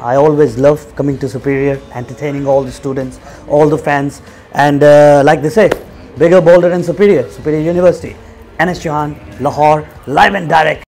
I always love coming to Superior, entertaining all the students, all the fans, and uh, like they say, bigger, bolder, and superior. Superior University. NS Chauhan, Lahore, live and direct.